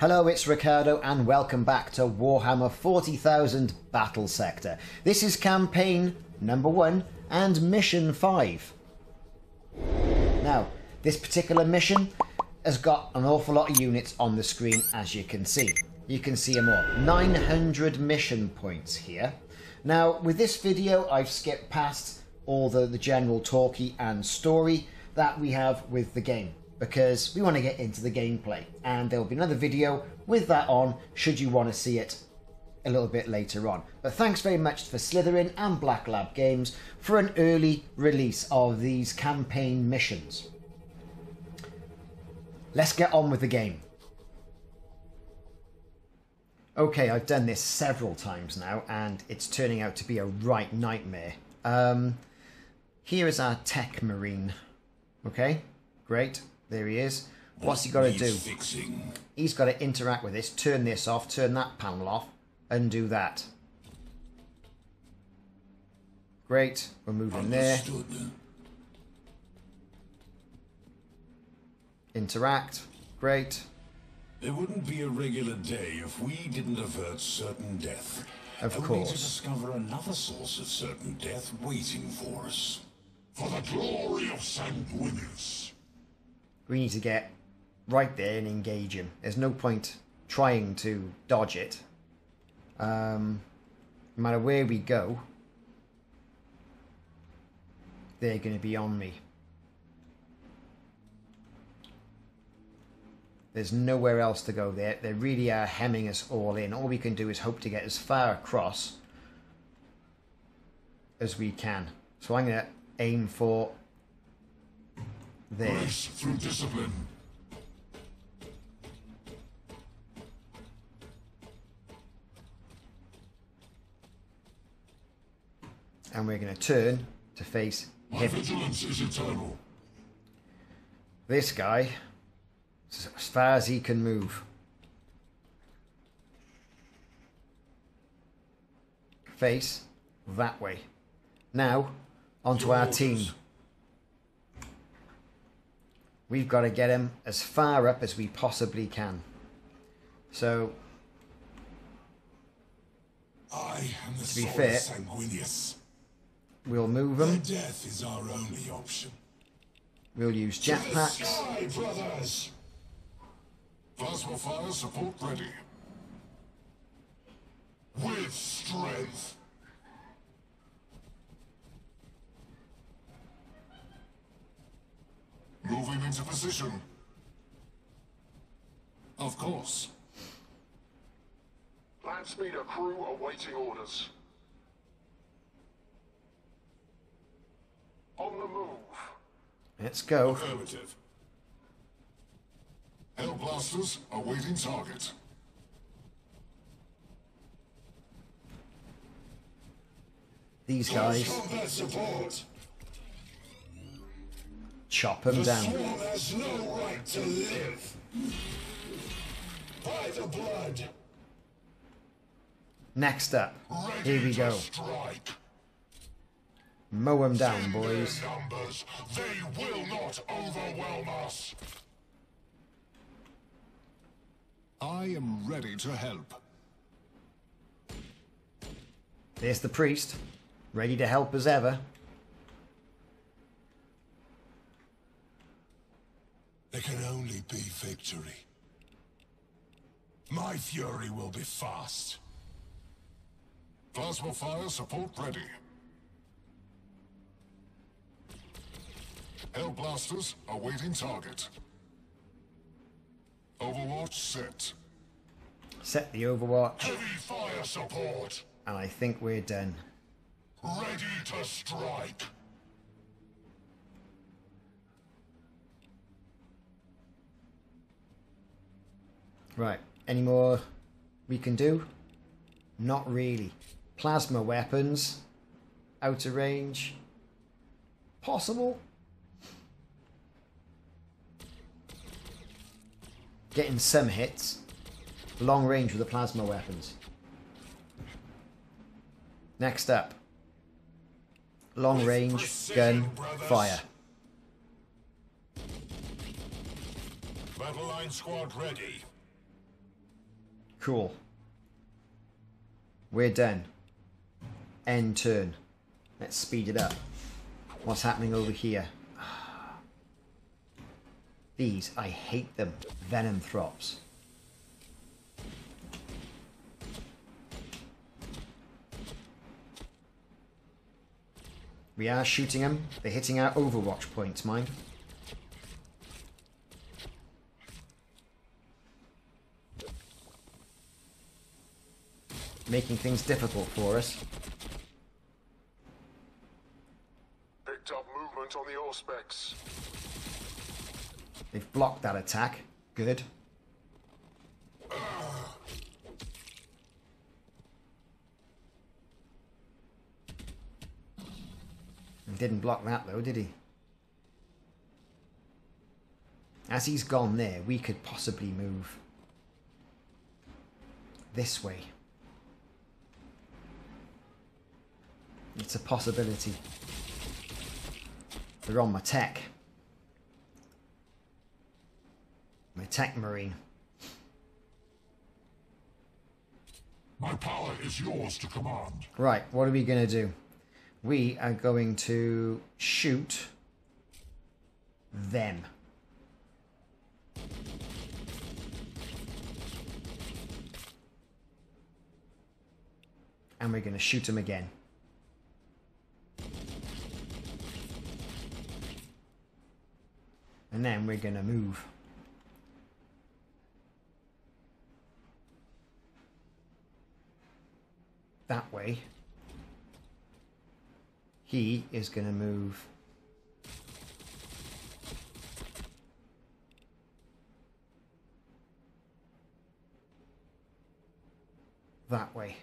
Hello, it's Ricardo, and welcome back to Warhammer 40,000 Battlesector. This is campaign number one and mission five. Now, this particular mission has got an awful lot of units on the screen, as you can see. You can see them all. 900 mission points here. Now, with this video, I've skipped past all the, the general talky and story that we have with the game because we want to get into the gameplay. And there'll be another video with that on should you want to see it a little bit later on. But thanks very much for Slitherine and Black Lab Games for an early release of these campaign missions. Let's get on with the game. Okay, I've done this several times now, and it's turning out to be a right nightmare. Um, here is our tech marine. Okay, great. There he is. What's he got to do? Fixing. He's got to interact with this, turn this off, turn that panel off, and do that. Great, we're moving there. Interact. Great. It wouldn't be a regular day if we didn't avert certain death. Of Only course. to discover another source of certain death waiting for us. For the glory of Sanguinius. We need to get right there and engage him. There's no point trying to dodge it. Um, no matter where we go, they're going to be on me. There's nowhere else to go there. They really are hemming us all in. All we can do is hope to get as far across as we can. So I'm going to aim for there. Grace through discipline. and we're going to turn to face My him. vigilance is eternal. This guy, as far as he can move. Face that way. Now, onto our team. We've got to get him as far up as we possibly can. So, I am the be fair- of Sanguinius. we'll move him. death is our only option. We'll use jetpacks. Plasma fire support ready. With strength. Moving into position. Of course. Land speeder crew awaiting orders. On the move. Let's go. Affirmative. Hellblasters awaiting target. These guys, Combat support. Chop them down. Has no right to live. By the blood. Next up, here we go. strike. Mow them down, boys. numbers, they will not overwhelm us. I am ready to help. There's the priest, ready to help as ever. There can only be victory. My fury will be fast. Plasma fire support ready. Hellblasters awaiting target. Overwatch set. Set the overwatch, Heavy fire support. and I think we're done. Ready to strike. Right, any more we can do? Not really. Plasma weapons, outer range, possible. Getting some hits, long range with the plasma weapons. Next up, long range gun fire. Battle line squad ready. Cool. We're done. End turn. Let's speed it up. What's happening over here? These, I hate them. Venom Venomthropes. We are shooting them. They're hitting our overwatch points, mind. Making things difficult for us. Picked up movement on the Auspex. They've blocked that attack. Good. He didn't block that though, did he? As he's gone there, we could possibly move this way. It's a possibility. They're on my tech. My tech marine. My power is yours to command. Right, what are we going to do? We are going to shoot them. And we're going to shoot them again. And then we're going to move. That way. He is going to move that way.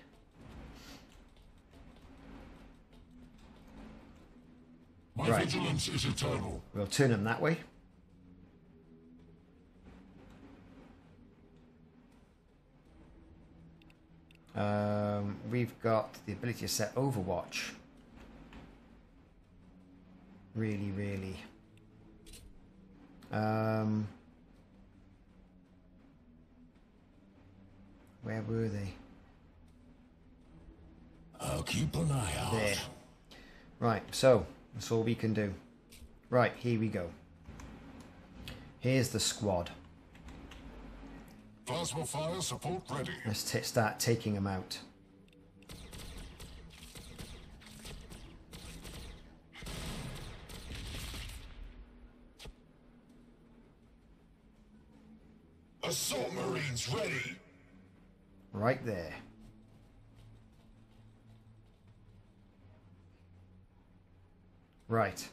My Right. vigilance is eternal. We'll turn him that way. Um, we've got the ability to set Overwatch. Really, really. Um, where were they? I'll keep an eye out. There. Right, so that's all we can do. Right, here we go. Here's the squad. Plasma fire support ready. Let's t- start taking them out. Assault marines ready. Right there. Right.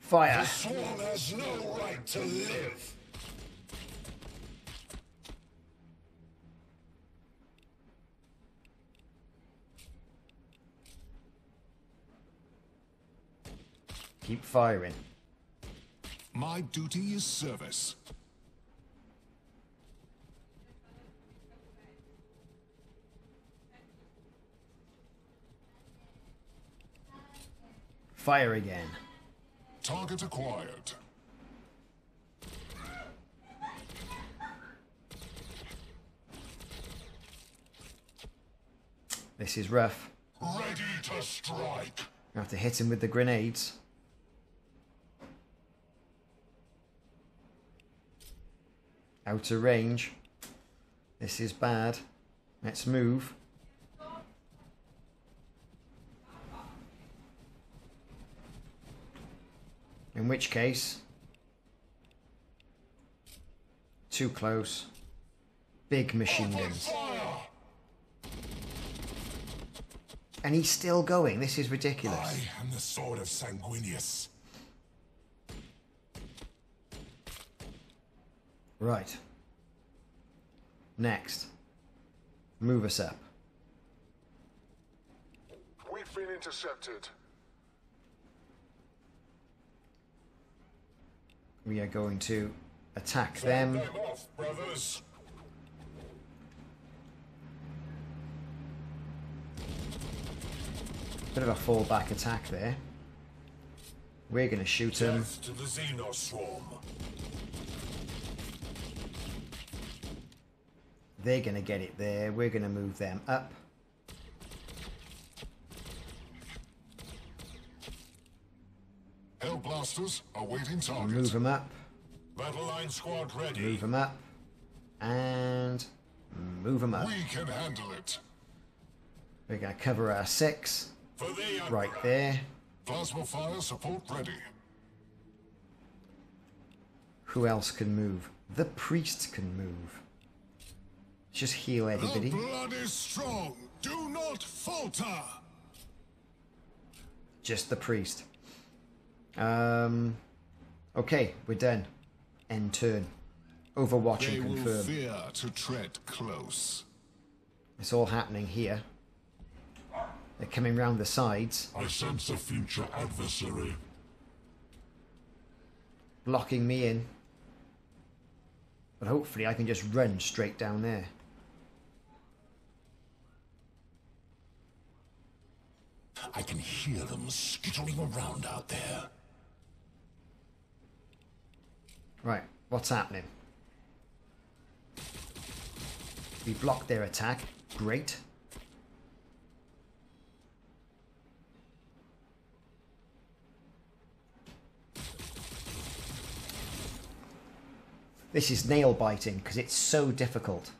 Fire. Swarm has no right to live. Keep firing. My duty is service. Fire again. Target acquired. This is rough. Ready to strike. I have to hit him with the grenades. Outer range. This is bad. Let's move. In which case, too close. Big machine guns. And he's still going. This is ridiculous. I am the sword of Sanguinius. Right. Next. Move us up. We've been intercepted. We are going to attack them. them off. Bit of a fallback attack there. We're going to shoot them. Death to the Xenos swarm. They're going to get it there. We're going to move them up. Hellblasters awaiting target. Move them up. Battle line squad ready. Move them up. And move them up. We can handle it. We're going to cover our six. The Right there. Plasma fire support ready. Who else can move? The priest can move. Just heal everybody. The blood is strong. Do not falter. Just the priest. Um. Okay, we're done. End turn. Overwatch They and will fear to tread close. It's all happening here. They're coming round the sides, I sense a future adversary. blocking me in. But hopefully I can just run straight down there. I can hear them skittering around out there. Right, what's happening? We blocked their attack. Great. This is nail biting because it's so difficult.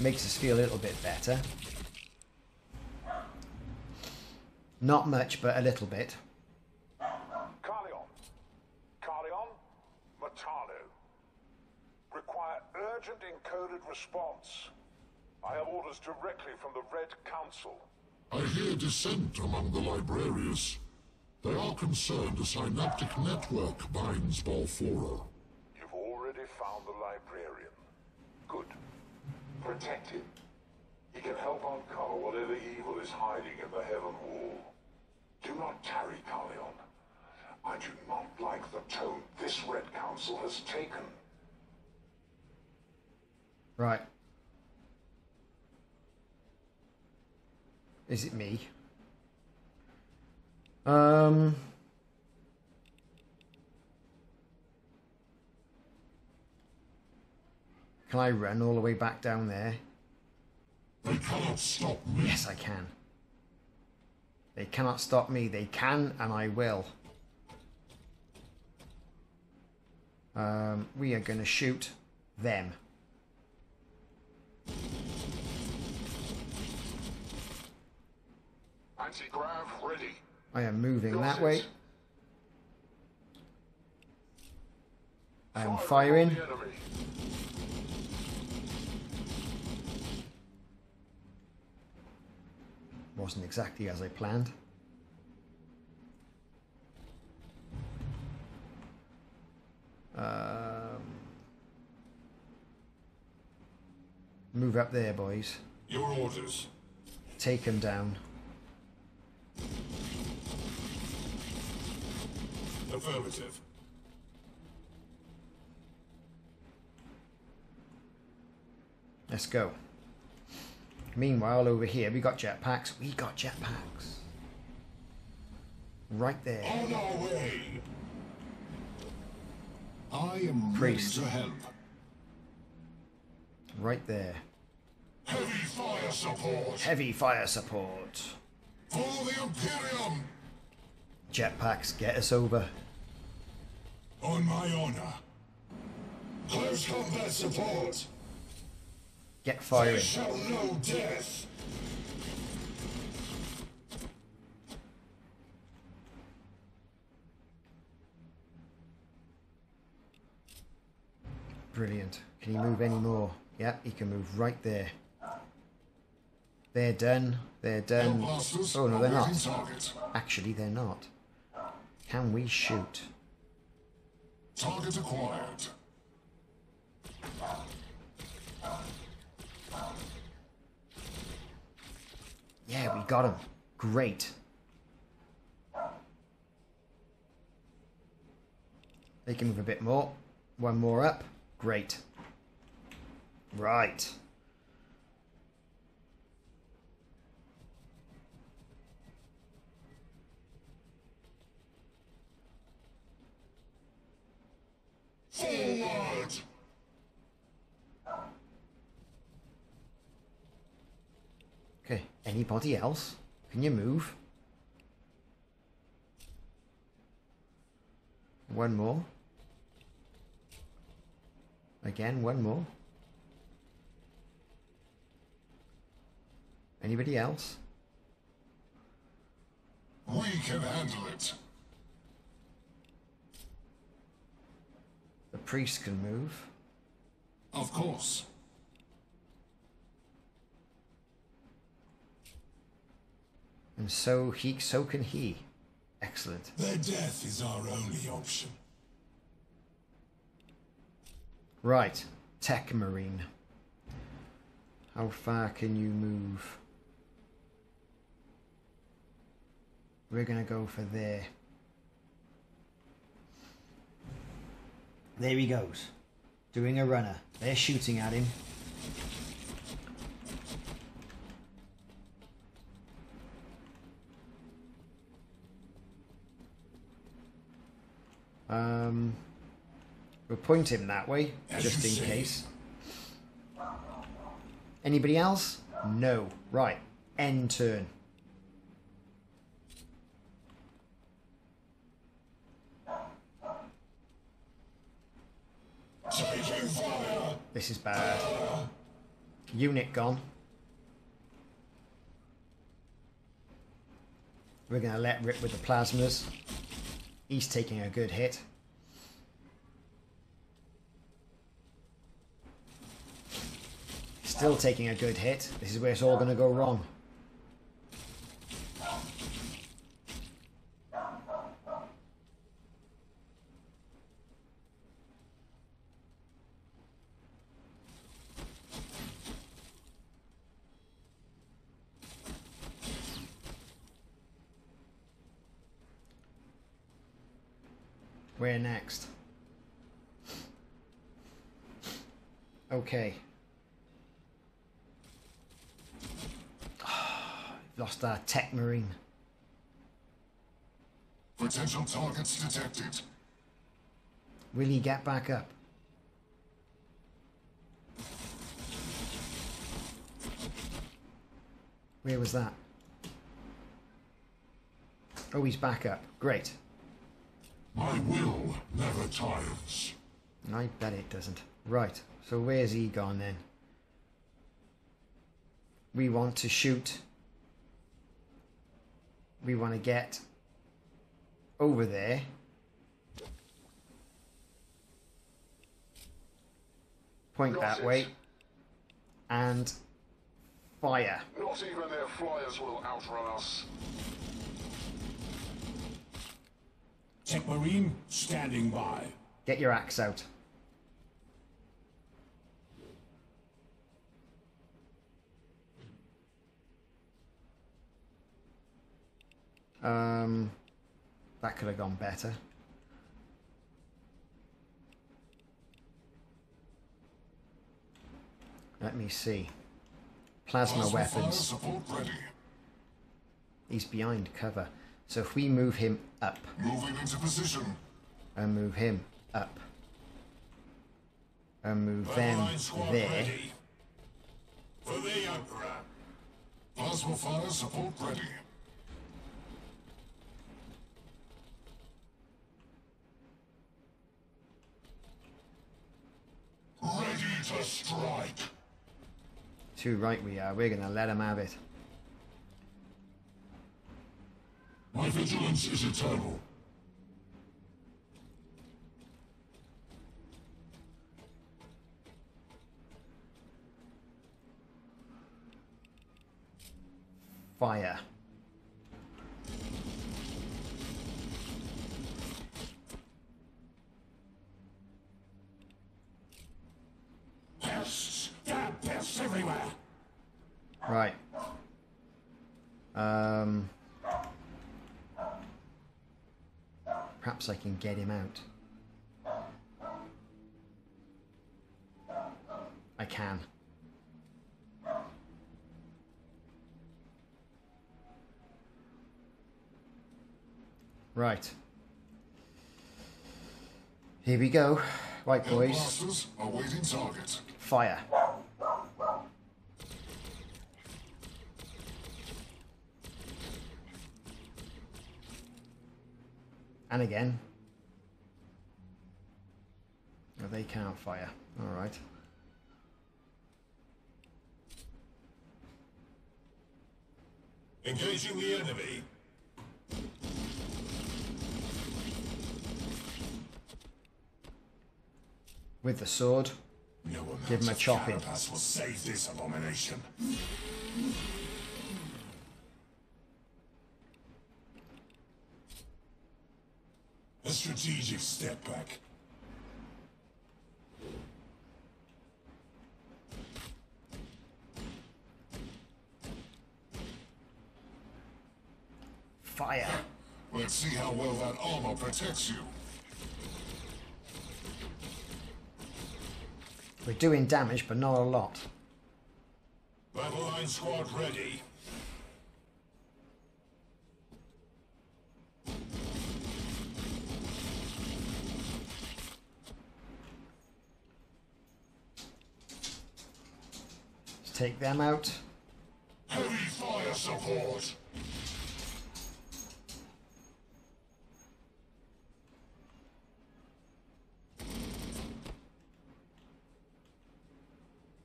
Makes us feel a little bit better. Not much, but a little bit. Carleon. Carleon. Matalo. Require urgent encoded response. I have orders directly from the Red Council. I hear dissent among the librarians. They are concerned a synaptic network binds Balfora. You've already found the librarian. Good. Protect him. He can help uncover whatever evil is hiding in the Heaven Wall. Do not tarry, Carleon. I do not like the tone this Red Council has taken. Right. Is it me? Um. Can I run all the way back down there? They cannot stop me. Yes, I can. They cannot stop me. They can, and I will. Um, we are going to shoot them. Anti-grav ready. I am moving Got that it. way. I am firing. upon the enemy. Wasn't exactly as I planned. Um, move up there, boys. Your orders. Take him down. Affirmative. Let's go. Meanwhile, over here, we got jetpacks. We got jetpacks. Right there. On our way. I am Priest. ready to help. Right there. Heavy fire support Heavy fire support. for the Imperium. Jetpacks, get us over. On my honor. Close combat support. Get firing. shall know death. Brilliant. Can he move any more? Yep, he can move right there. They're done. They're done. Oh no, they're not. Actually, they're not. Can we shoot? Target acquired. Yeah, we got him. Great. They can move a bit more. One more up. Great. Right. Forward! Okay, anybody else? Can you move? One more. Again, one more. Anybody else? We can handle it. The priest can move. Of course. And so he so can he. Excellent. Their death is our only option. Right. Tech Marine. How far can you move? We're gonna go for there. There he goes. Doing a runner. They're shooting at him. Um, we'll point him that way, As just in say. case. Anybody else? No. Right. End turn. This is bad. Unit gone. We're going to let rip with the plasmas. He's taking a good hit. Still taking a good hit. This is where it's all going to go wrong. Where next? Okay. Lost our tech marine. Potential targets detected. Will he get back up? Where was that? Oh, he's back up. Great. My will never tires. I bet it doesn't. Right, so where's he gone then? We want to shoot. We want to get over there. Point Got that it. way. And fire. Not even their flyers will outrun us. Tech Marine standing by. Get your axe out. Um, that could have gone better. Let me see. Plasma Plasma weapons. He's behind cover. So if we move him up Moving into position. and move him up and move them there, ready. For the Emperor. Plasma fire support ready. Ready to strike. too right we are. We're gonna let them have it. My vigilance is eternal. Fire. Pests. Damn pests everywhere. Right. Um. Perhaps I can get him out. I can. Right. Here we go. Right, boys. Blasters awaiting target. Fire. And again. Oh, they can't fire. Alright. Engaging the enemy. With the sword. No Give him a chopping. will save this abomination. Strategic step back. Fire. Let's see how well that armor protects you. We're doing damage, but not a lot. Battle line squad ready. Take them out. Heavy fire support.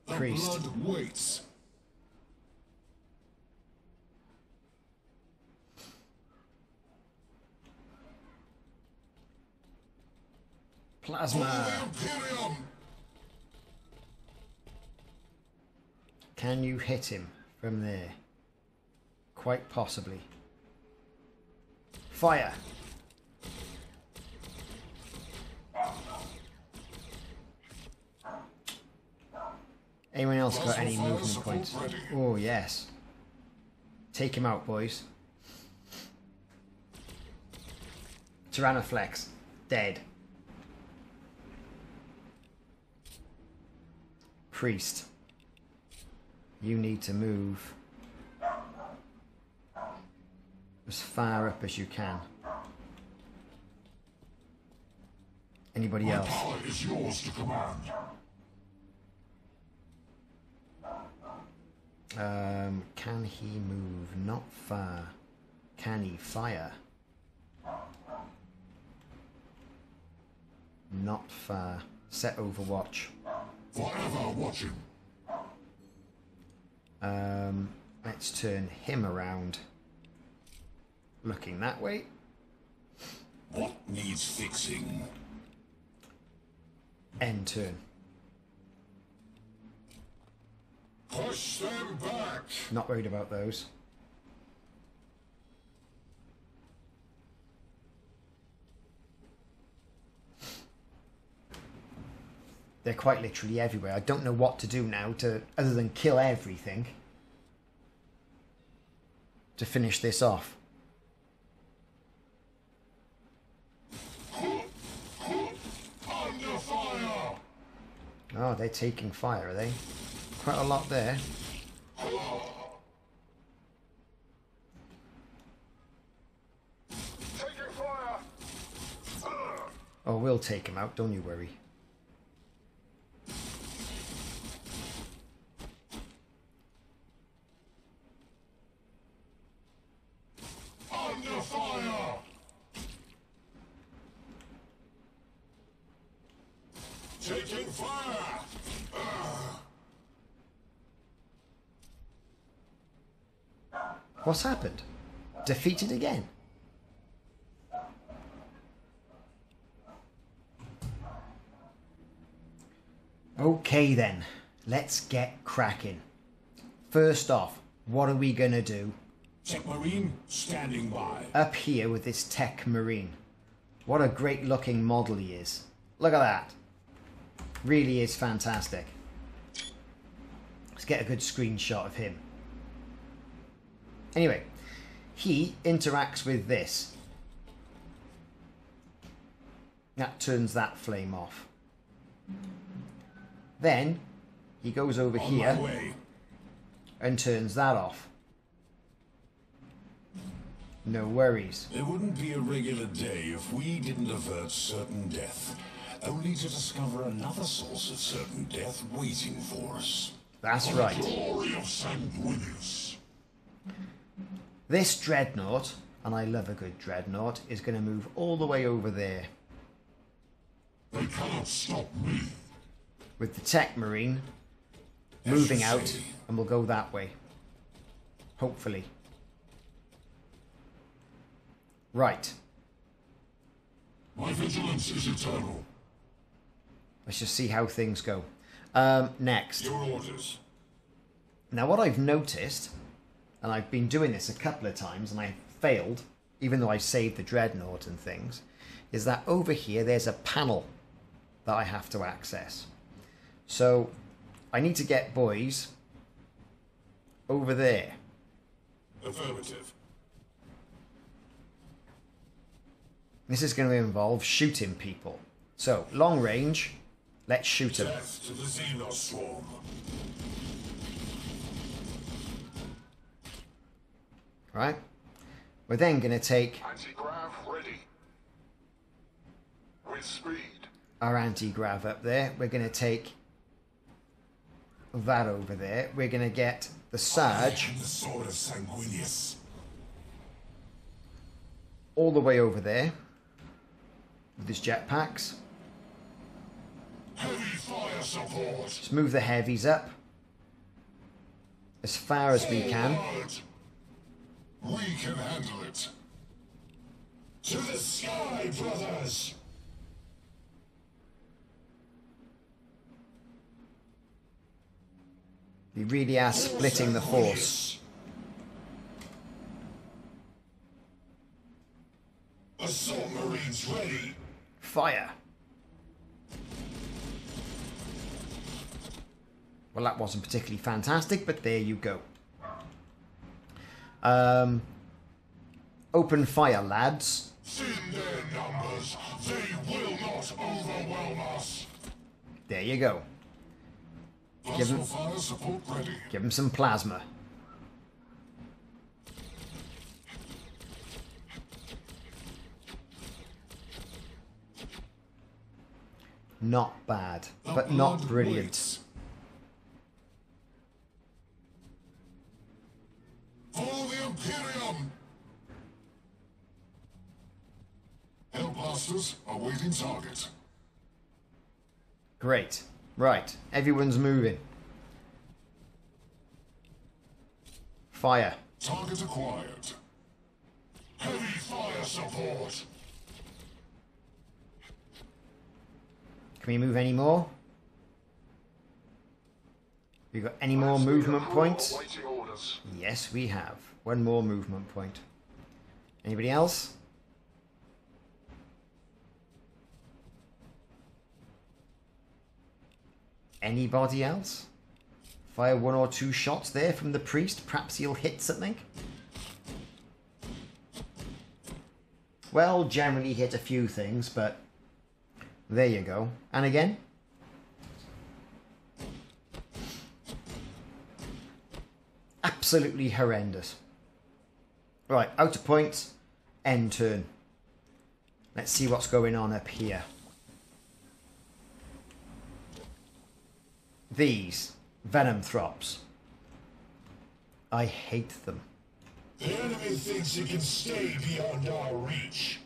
The Priest. blood waits. Plasma. Can you hit him from there? Quite possibly. Fire. Anyone else got any movement points? Oh, yes. Take him out, boys. Tyrannofex. Dead. Priest. You need to move as far up as you can. Anybody My else? power is yours to command. Um, can he move? Not far. Can he fire? Not far. Set Overwatch. Forever watching. Um, let's turn him around. Looking that way. What needs fixing? End turn. Push them back. Not worried about those. They're quite literally everywhere. I don't know what to do now to other than kill everything to finish this off. Oh, they're taking fire, are they? Quite a lot there. Oh, we'll take him out, don't you worry. Under fire. Taking fire! What's happened? Defeated again? Okay then, let's get cracking. First off, what are we gonna do Tech Marine standing by. up here with this Tech Marine? What a great looking model he is. Look at that. Really is fantastic. Let's get a good screenshot of him. Anyway, he interacts with this. That turns that flame off. Then he goes over On here and turns that off. No worries. It wouldn't be a regular day if we didn't avert certain death, only to discover another source of certain death waiting for us. That's right. Glory of Sanguinius. This dreadnought, and I love a good dreadnought, is going to move all the way over there They cannot stop me. with the tech marine moving out, and we'll go that way. Hopefully. Right. My vigilance is eternal. Let's just see how things go. Um, next. Your orders. Now, what I've noticed, and I've been doing this a couple of times and I failed, even though I saved the dreadnought and things, is that over here there's a panel that I have to access. So I need to get boys over there. Affirmative. This is going to involve shooting people. So, long range, let's shoot them. Death to the Xenos swarm. Right? We're then going to take Anti-grav ready. With speed. our anti-grav up there. We're going to take that over there. We're going to get the Sarge the sword of Sanguinius. all the way over there with his jetpacks. Heavy fire support. Let's move the heavies up as far as we can. We can handle it. To the sky, brothers! We really are splitting the force. Assault Marines ready! Fire! Well, that wasn't particularly fantastic, but there you go. Um, open fire, lads. Thin their numbers. They will not overwhelm us. There you go. Give ready. Give some plasma. Not bad, but not brilliant. Follow the Imperium! Hellblasters awaiting target. Great. Right, everyone's moving. Fire. Target acquired. Heavy fire support. Can we move any more? We got any more movement points? Yes, we have. One more movement point. Anybody else? Anybody else? Fire one or two shots there from the priest. Perhaps he'll hit something. Well, generally hit a few things, but there you go. And again. Absolutely horrendous. Right, outer point, end turn. Let's see what's going on up here. These venomthropes. I hate them. The enemy thinks it can stay beyond our reach.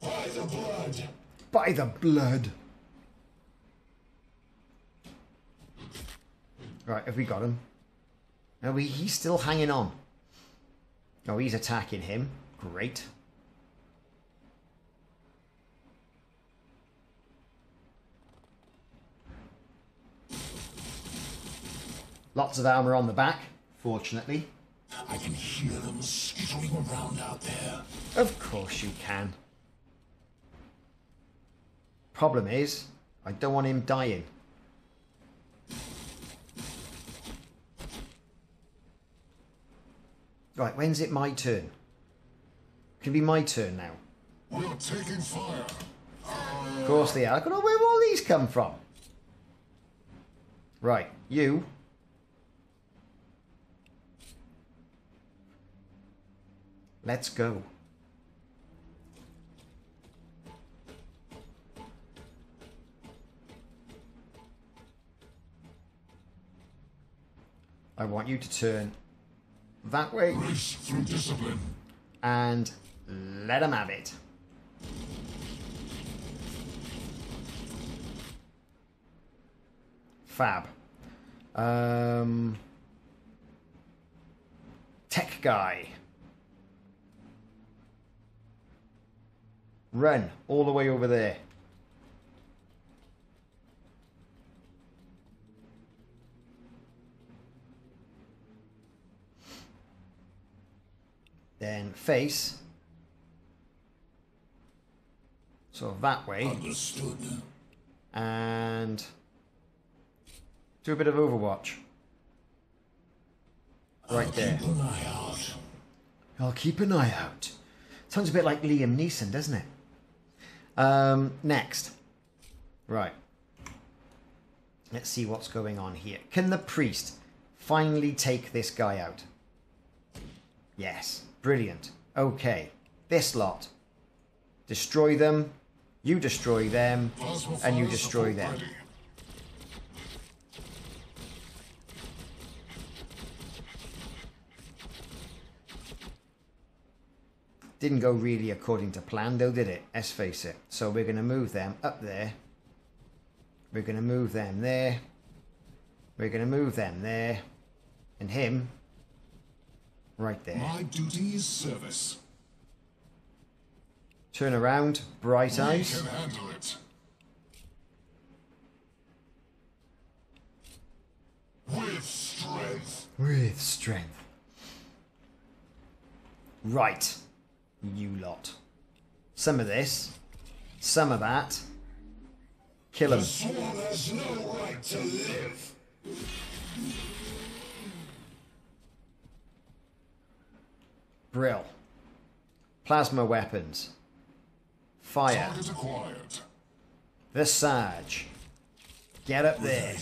By the blood! By the blood. Right, have we got him? No, he, he's still hanging on. Oh, he's attacking him. Great. Lots of armor on the back, fortunately. I can hear them skittering around out there. Of course you can. Problem is, I don't want him dying. Right, when's it my turn? It Can be my turn now? We are taking fire. Of course they are. At all where all these come from. Right, you. Let's go. I want you to turn that way Race through discipline. and let them have it. Fab. Um, tech guy. Run all the way over there. Then face. So that way. Understood. and do a bit of Overwatch. Right there. Keep an eye out. I'll keep an eye out. Sounds a bit like Liam Neeson, doesn't it? Um, next. Right. Let's see what's going on here. Can the priest finally take this guy out? Yes. Brilliant. Okay. This lot. Destroy them. You destroy them. And you destroy them. Didn't go really according to plan, though, did it? Let's face it. So we're going to move them up there. We're going to move them there. We're going to move them there. And him right there. My duty is service. Turn around, bright We eyes. can handle it. With strength. With strength. Right. You lot. Some of this. Some of that. Kill him. Sworn has no right to live. Brill. Plasma weapons. Fire. The Sarge. Get up there.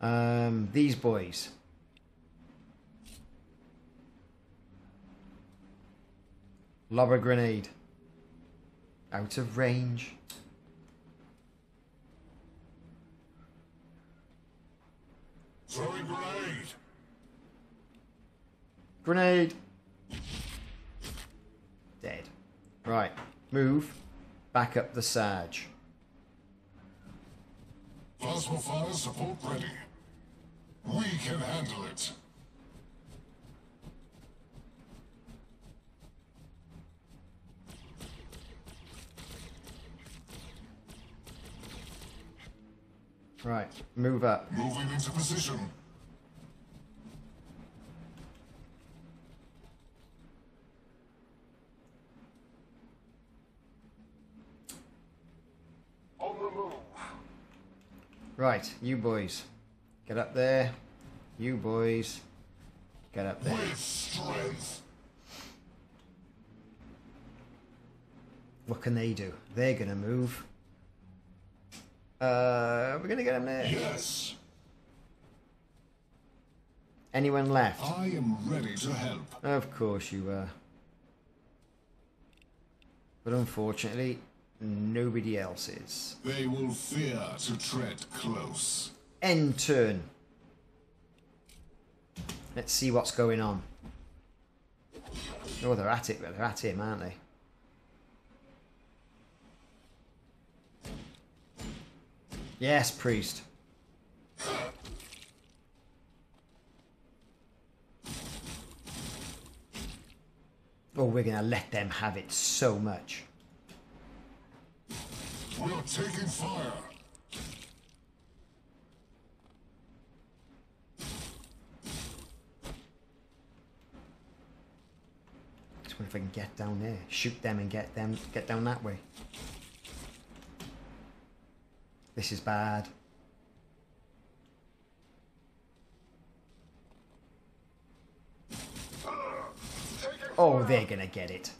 Um, these boys. Lob a grenade. Out of range. Throwing grenade. Grenade. Dead. Right. Move. Back up the Sarge. Plasma fire support ready. We can handle it. Right. Move up. Moving into position. On the move. Right. You boys. Get up there. You boys. Get up there. With strength. What can they do? They're gonna move. Uh, we're gonna get him there. Yes. Anyone left? I am ready to help. Of course you were. But unfortunately, nobody else is. They will fear to tread close. End turn. Let's see what's going on. Oh, they're at it. They're at him, aren't they? Yes, priest. Oh, we're gonna let them have it so much. We are taking fire. Just wonder if I can get down there, shoot them, and get them get down that way. This is bad. Oh, they're going to get it.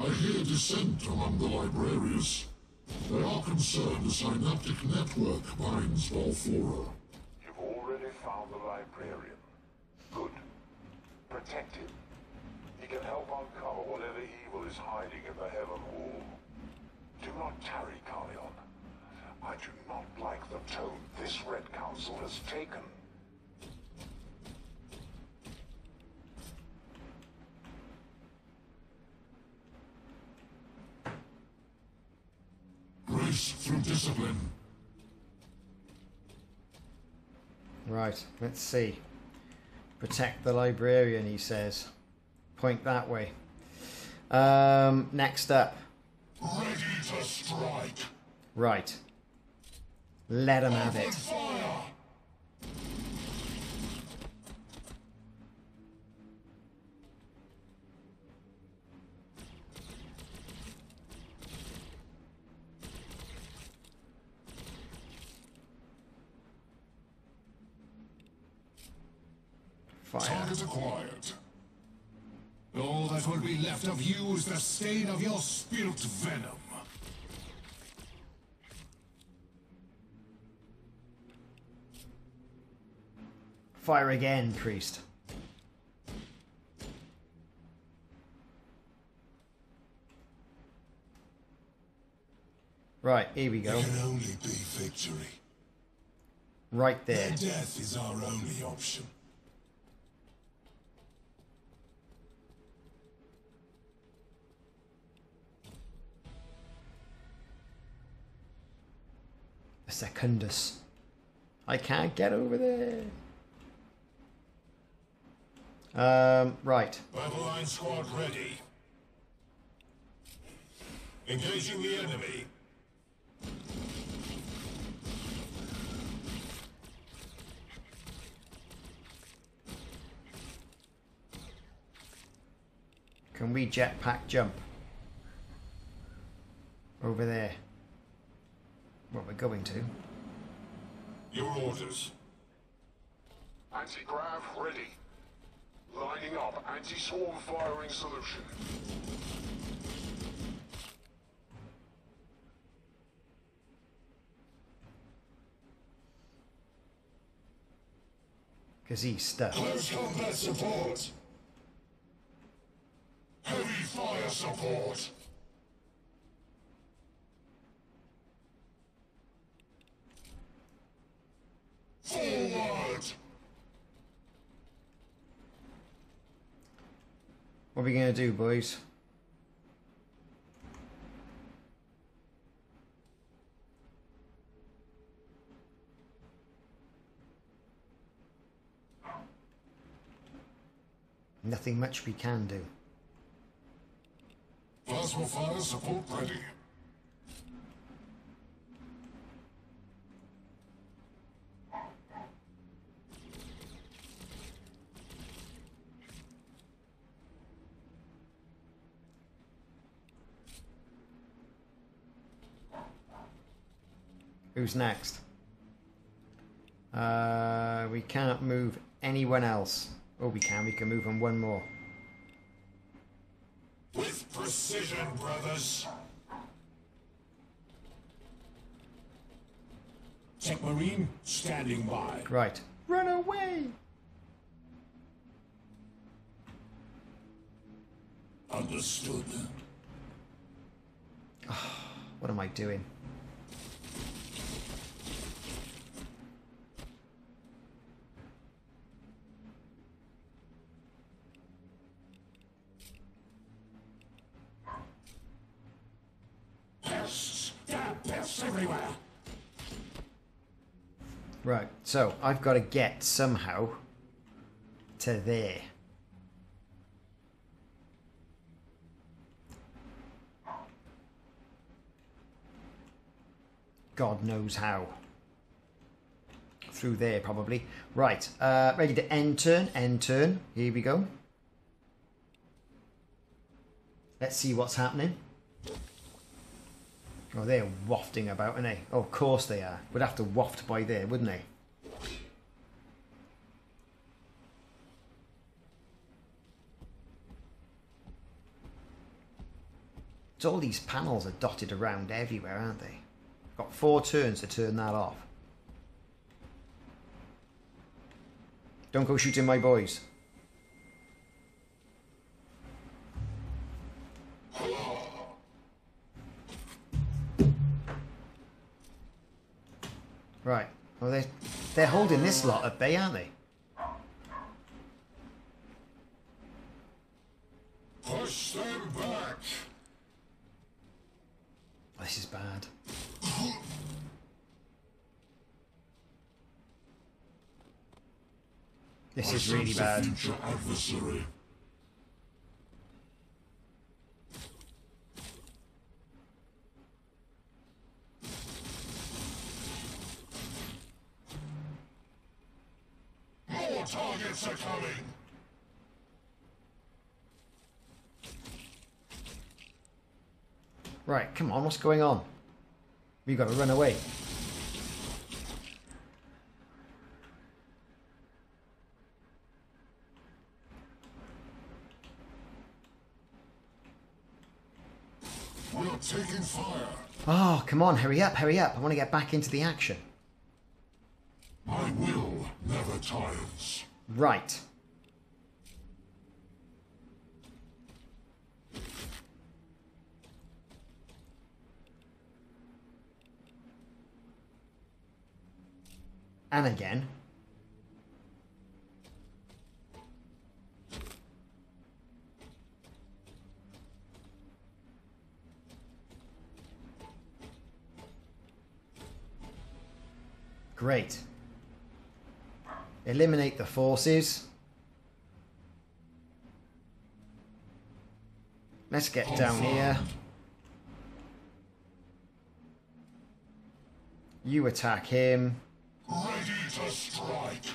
I hear dissent among the Librarians. They are concerned a synaptic network binds Balfora. You've already found the librarian. Good. Protect him. He can help uncover whatever evil is hiding in the Heaven Wall. Do not tarry, Carleon. I do not like the tone this Red Council has taken. Grace through discipline. Right, let's see. Protect the librarian, he says. Point that way. Um, next up. Ready to strike. Right. Let him have it. Fire! Fire. Target acquired. All that will be left of you is the stain of your spilt venom. Fire again, priest. Right, here we go. There can only be victory. Right there. Death is our only option. Secundus. I can't get over there. Um, right. Battle line squad ready. Engaging the enemy. Can we jetpack jump? Over there. What we're going to. Your orders. Anti-grav ready. Lining up anti-swarm firing solution. Because he's stuck. Close combat support. Heavy fire support. Forward. What are we going to do, boys? Nothing much we can do. Plasma fire support ready. Who's next? Uh, we can't move anyone else. Oh, we can. We can move on one more. With precision, brothers. Tech Marine, standing by. Right. Run away! Understood. What am I doing? Pests! Damn pests everywhere! Right. So, I've got to get somehow to there. God knows how. Through there, probably. Right, uh, ready to end turn, end turn. Here we go. Let's see what's happening. Oh, they're wafting about, aren't they? Oh, of course they are. Would have to waft by there, wouldn't they? All these panels are dotted around everywhere, aren't they? Got four turns to turn that off. Don't go shooting my boys. Right. Well, they they're holding this lot at bay, aren't they? Push them back! This is bad. This I is really bad. Targets are coming! Right, come on, what's going on? We've got to run away. We are taking fire! Oh, come on, hurry up, hurry up. I want to get back into the action. My will Right. And again. Great. Eliminate the forces. Let's get oh, down here. You attack him. Ready to strike!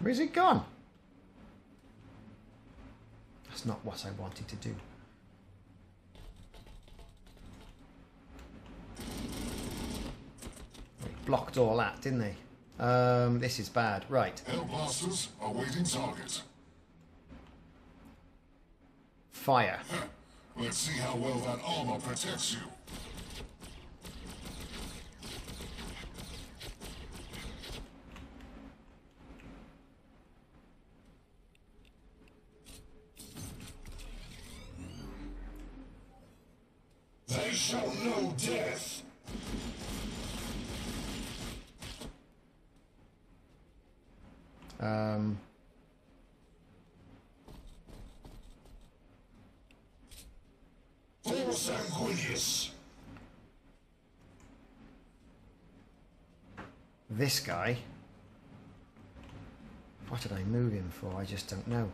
Where's it gone? That's not what I wanted to do. They blocked all that, didn't they? Um, this is bad. Right. Hellblasters awaiting target. Fire. Let's see how well that armor protects you. They shall know death. Um, For Sanguinius. This guy. What did I move him for? I just don't know.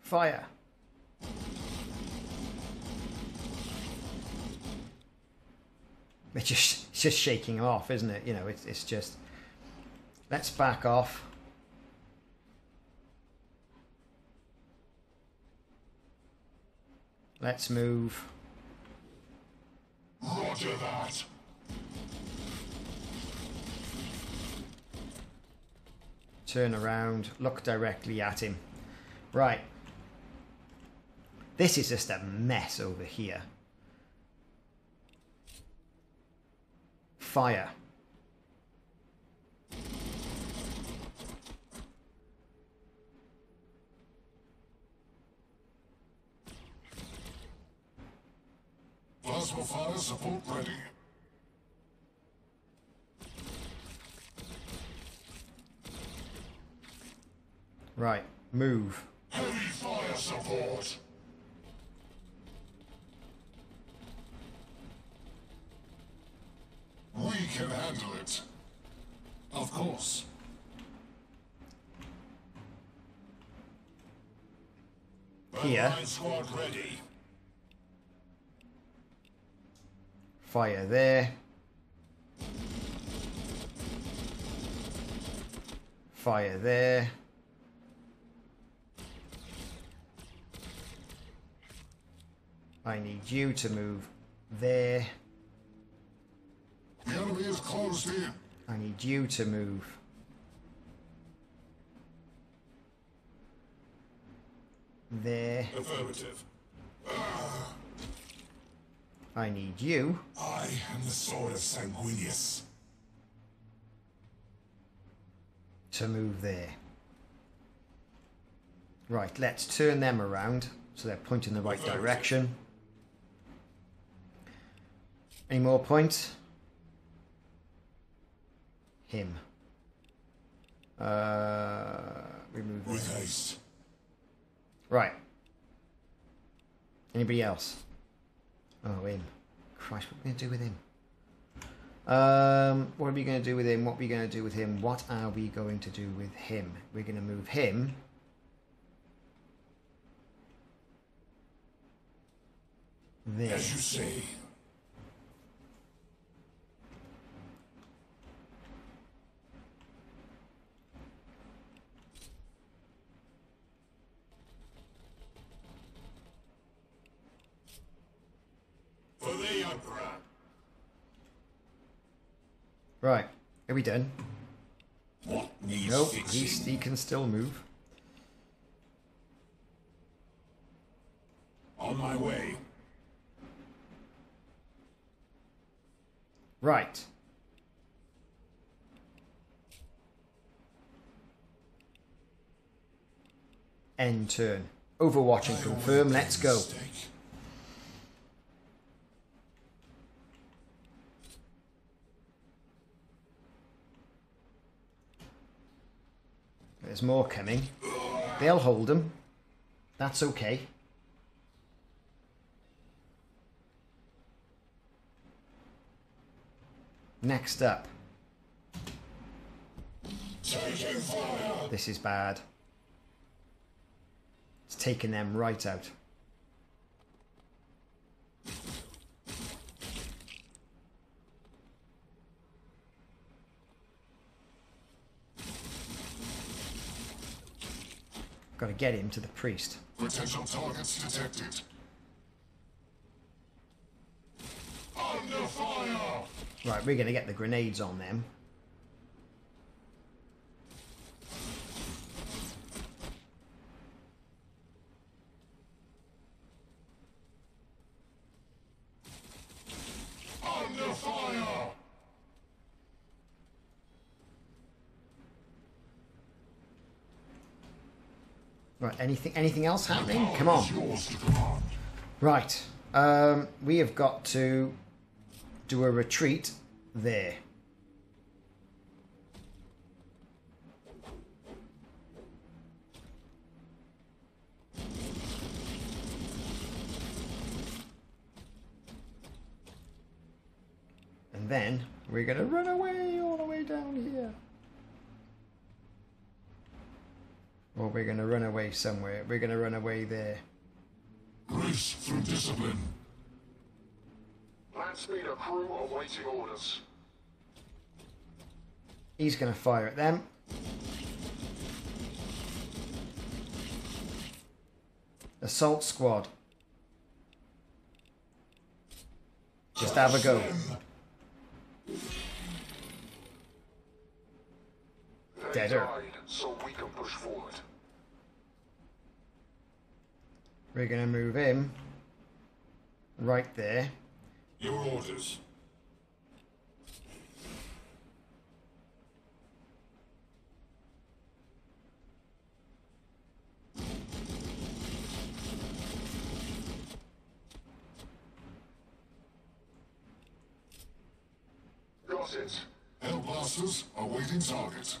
Fire. It's just, it's just shaking off, isn't it? You know, it's, it's just. Let's back off. Let's move. Roger that. Turn around. Look directly at him. Right. This is just a mess over here. Fire. Fire ready. Right. Move. Heavy fire support. We can handle it. Of course. Here. Squad ready. Fire there. Fire there. I need you to move there. The enemy is closed in. I need you to move. There. Affirmative. I need you. I am the sword of Sanguinius. to move there. Right, let's turn them around so they're pointing the right direction. Any more points? Him. Uh, remove With haste. Right. Anybody else? Oh, him. Christ, what are we going to do with him? Um, what are we going to do with him? What are we going to do with him? What are we going to do with him? We're going to move him. There. As you say. For the Emperor. Right. Are we done? What needs Nope. fixing? He's, he can still move. On my way. Right. End turn. Overwatch and confirm. Let's go. Mistake. There's more coming. They'll hold them. That's okay. Next up. This is bad. It's taking them right out. Got to get him to the priest. Potential targets detected. Under fire! Right, we're going to get the grenades on them. Under fire! Right, anything anything else happening? Come on. Right. Um, we have got to do a retreat there. And then we're going to run away all the way down here. Or we're going to run away somewhere. We're going to run away there. Grace through discipline. Land speeder crew awaiting orders. He's going to fire at them. Assault squad. Just have a go. They Deader. died so we can push forward. We're going to move him right there. Your orders. Got it. Hellblasters awaiting target.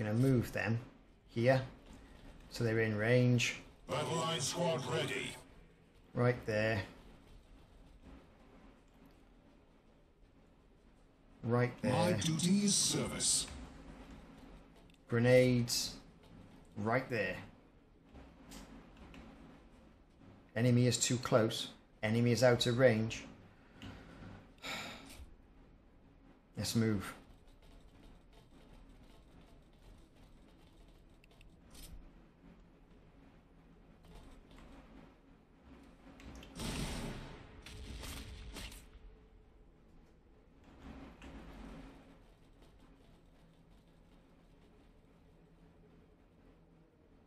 Going to move them here. So they're in range. Battle line squad ready. Right there. Right there. My duty is service. Grenades. Right there. Enemy is too close. Enemy is out of range. Let's move.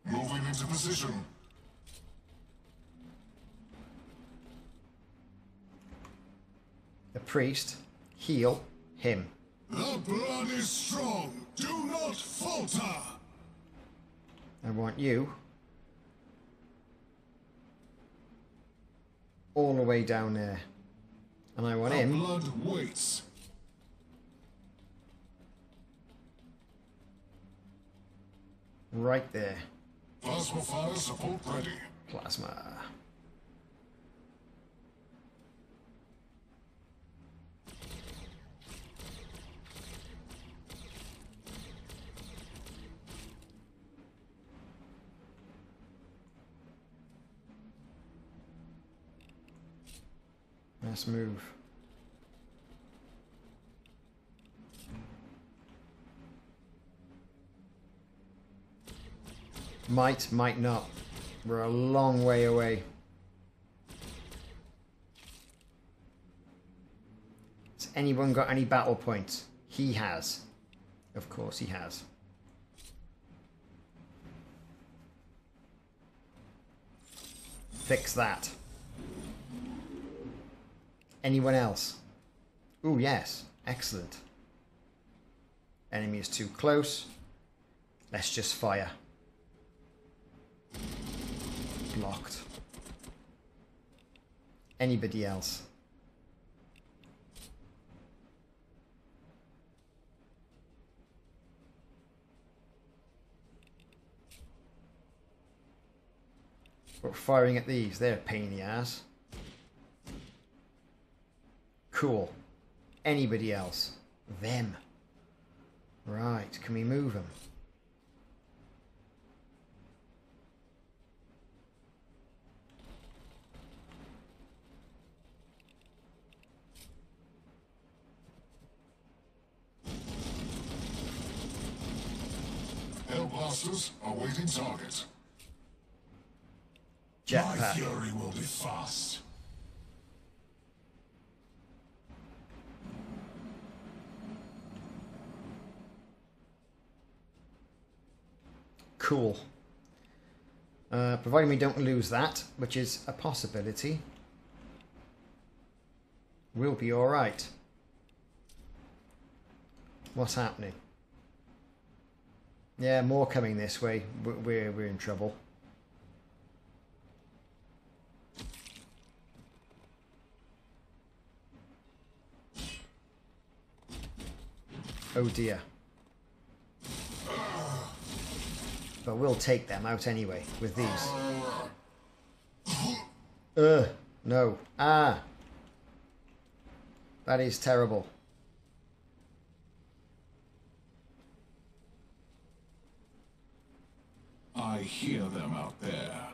Moving into position. The priest. Heal him. The blood is strong. Do not falter. I want you all the way down there. And I want The him blood waits. right there. Plasma fire support ready. Plasma. Let's move. Might, might not. We're a long way away. Has anyone got any battle points? He has. Of course he has. Fix that. Anyone else? Oh, yes. Excellent. Enemy is too close. Let's just fire. Blocked. Anybody else? We're firing at these. They're a pain in the ass. Cool. Anybody else? Them. Right, can we move them? Hellblasters awaiting target. My fury will be fast. Cool. Uh, providing we don't lose that, which is a possibility, we'll be alright. What's happening? Yeah, more coming this way. We're, we're, in trouble. Oh dear. But we'll take them out anyway with these. Ugh, no. Ah. That is terrible. I hear them out there.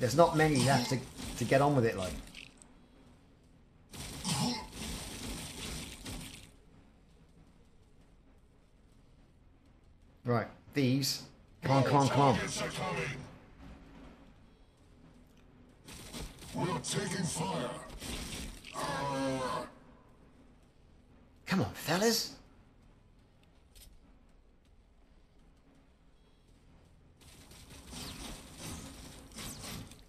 There's not many left to, to get on with it like. Right, these. Come on, come on, come on. Targets are coming. We're taking fire. Come on, fellas.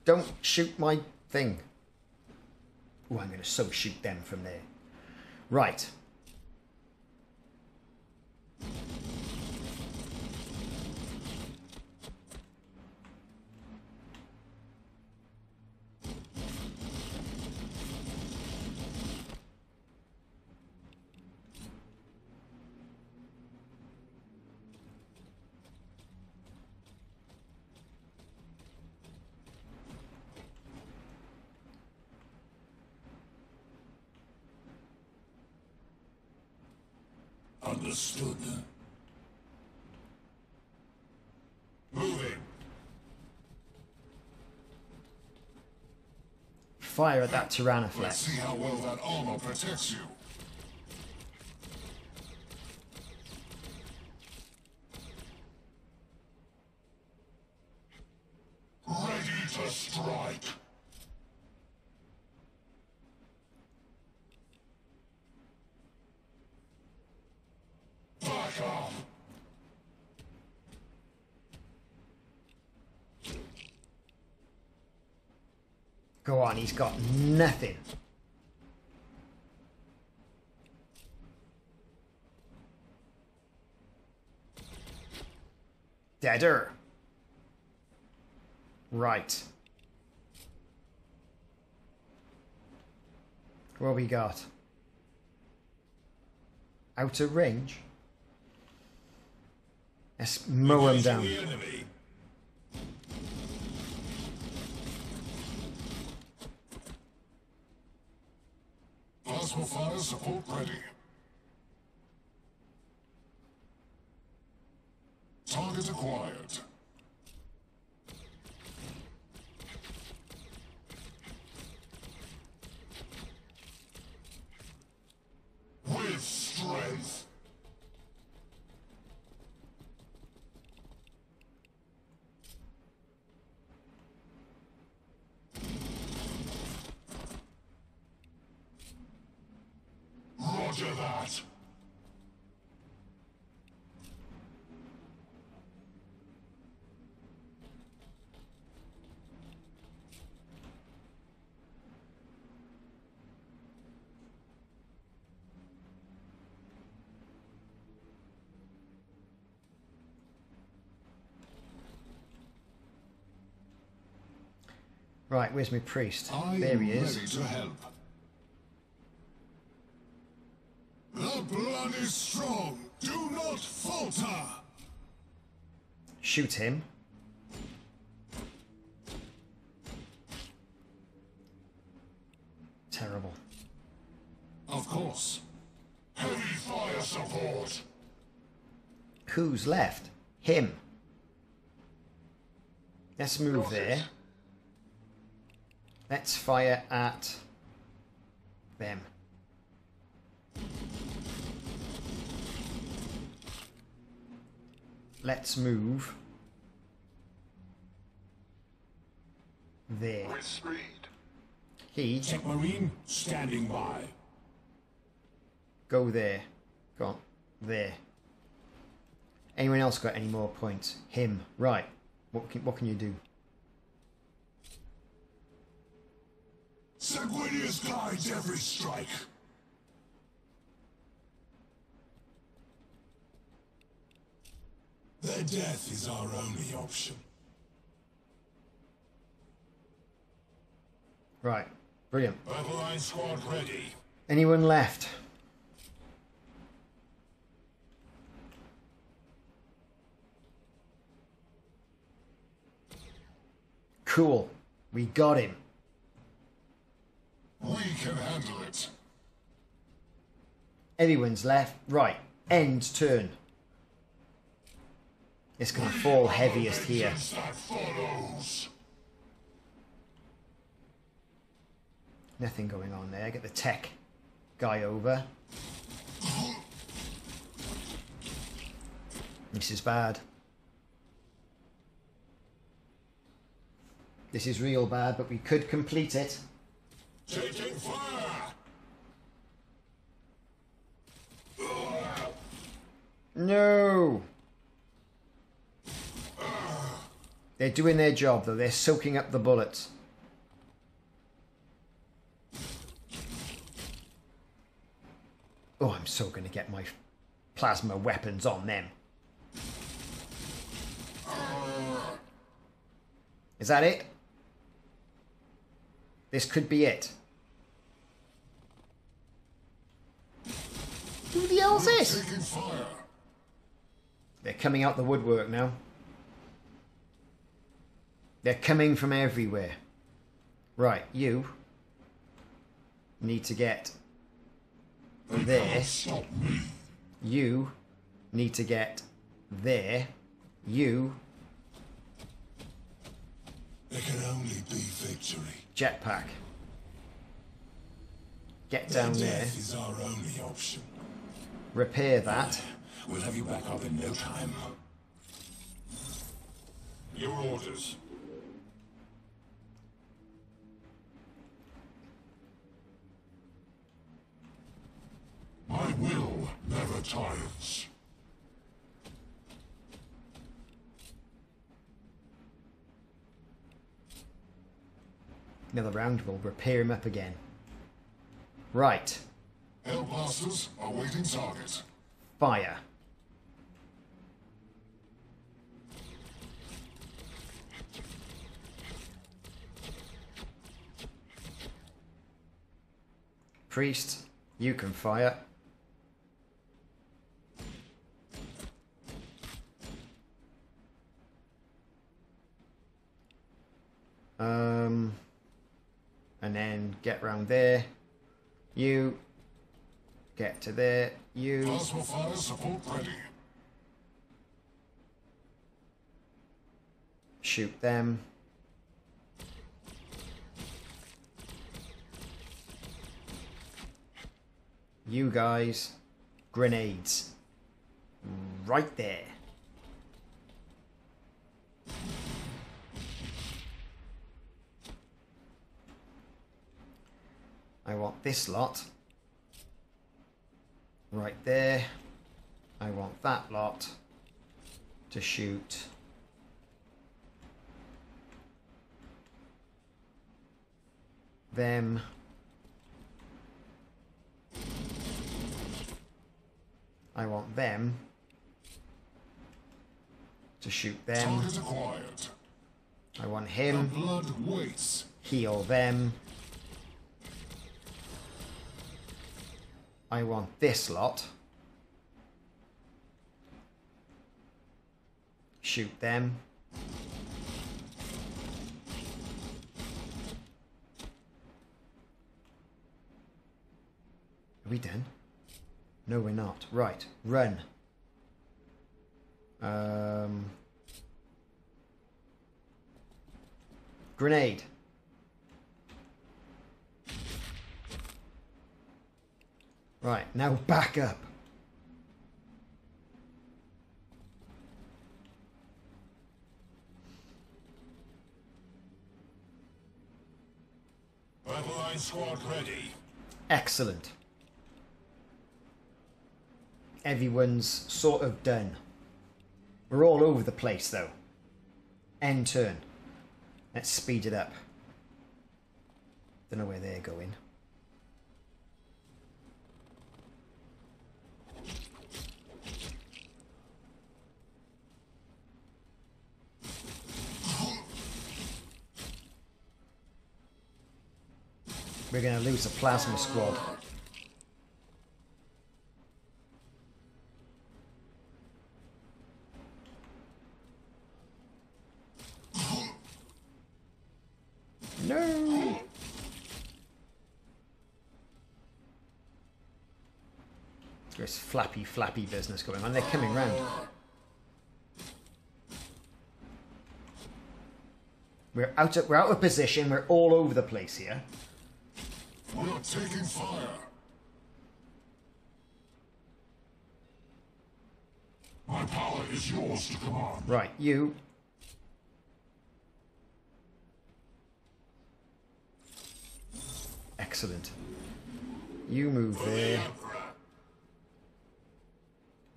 Don't shoot my thing. Oh, I'm going to so shoot them from there. Right. Fire at that Let's Tyrannofex. see how well that armor protects you. Ready to strike. Back up. Go on, he's got nothing. Deader. Right. What we got? Outer range? Let's mow him down. Plasma fire support ready. Target acquired. With strength. Roger that. Right, where's my priest? I there he is. ready to help. The blood is strong. Do not falter. Shoot him. Terrible. Of course. Heavy fire support. Who's left? Him. Let's move there. Let's fire at them. Let's move there. With speed. He Tech Marine standing by. go there. Go on. There. Anyone else got any more points? Him. Right. What can, what can you do? Sanguinius guides every strike. Their death is our only option. Right. Brilliant. Battle line squad ready. Anyone left? Cool. We got him. We can handle it. Everyone's left. Right. End turn. It's going to fall heaviest here. Vengeance That follows. Nothing going on there. Get the tech guy over. This is bad. This is real bad, but we could complete it. Taking fire. No! They're doing their job, though. They're soaking up the bullets. Oh, I'm so going to get my plasma weapons on them. Is that it? This could be it. Who the hell's this? They're coming out the woodwork now. They're coming from everywhere. Right, you need to get there. You need to get there. You There can only be victory. jetpack. Get down there. Death is our only option. Repair that. We'll have you back up in no time. Your orders. My will never tires. Another round. We'll repair him up again. Right. Hellblasters awaiting target. Fire. Priest, you can fire. Um, and then get round there. You get to there. You shoot them. You guys, grenades. Right there. I want this lot. Right there. I want that lot to shoot. them. I want them to shoot them. I want him heal them. I want this lot. Shoot them. Are we done? No, we're not. Right, run. Um, grenade. Right, now back up. Battle line squad ready. Excellent. Everyone's sort of done. We're all over the place though. End turn. Let's speed it up. Don't know where they're going. We're going to lose the plasma squad. No! There's flappy, flappy business going on. They're coming round. We're out of, we're out of position. We're all over the place here. We are taking fire. My power is yours to command. Right, you. Excellent. You move there.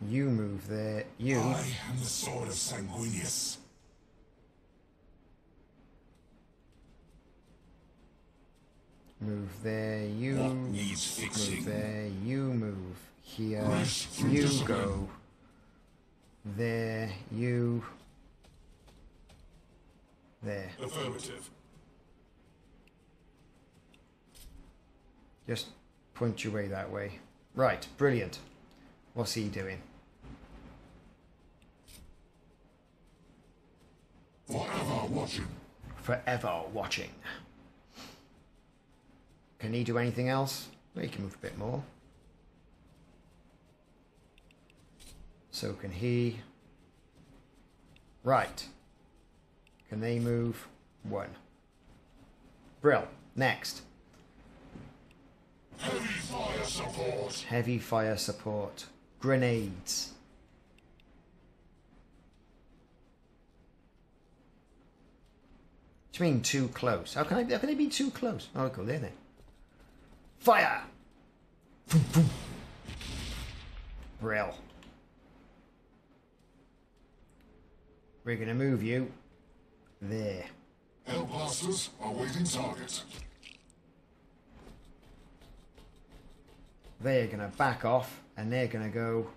You move there. You. I am the sword of Sanguinius. Move there. You. Move there. You move here. You go. There. You. There. Affirmative. Just point your way that way. Right, brilliant. What's he doing? Forever watching. Forever watching. Can he do anything else? Well, he can move a bit more. So can he. Right. Can they move? One. Brill. Next. Heavy fire support. Heavy fire support. Grenades. What do you mean too close? How can I? How can they be too close? Oh, go there then. Fire! Boom, boom. Brill. We're gonna move you there. Hellblasters awaiting target. They're gonna back off and they're gonna go.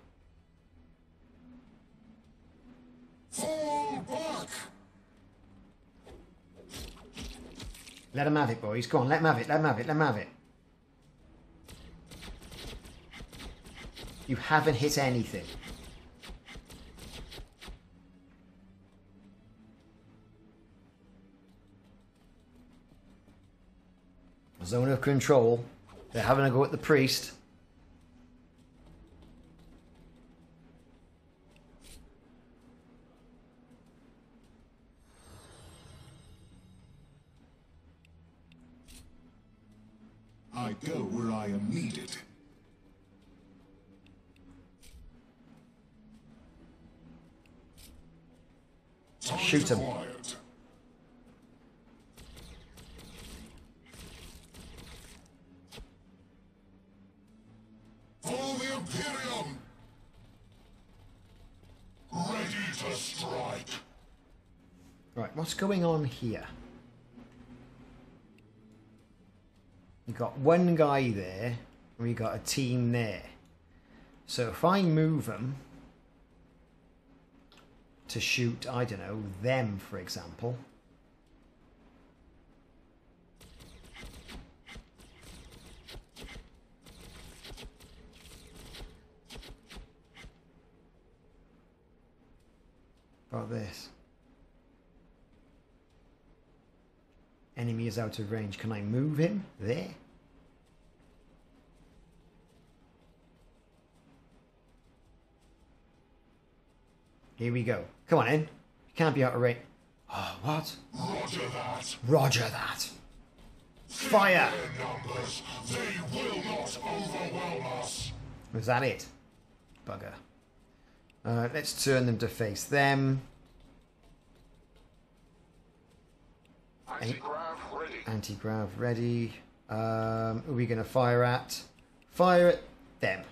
Fall back. Let them have it, boys. Go on, let them have it, let them have it, let them have it. You haven't hit anything. Zone of control. They're having a go at the priest. I go where I am needed. Shoot 'em. acquired. For the Imperium. Ready to strike. Right, what's going on here? You got one guy there, and we got a team there. So if I move them to shoot, I don't know, them, for example. About this. Enemy is out of range. Can I move him there? Here we go. Come on in. You can't be out of range. Oh, what? Roger that. Roger that. Fire! Their numbers. They will not overwhelm us. Was that it? Bugger. Uh, let's turn them to face them. Anti-grav ready. Anti-grav ready. Um, who are we going to fire at? Fire at them.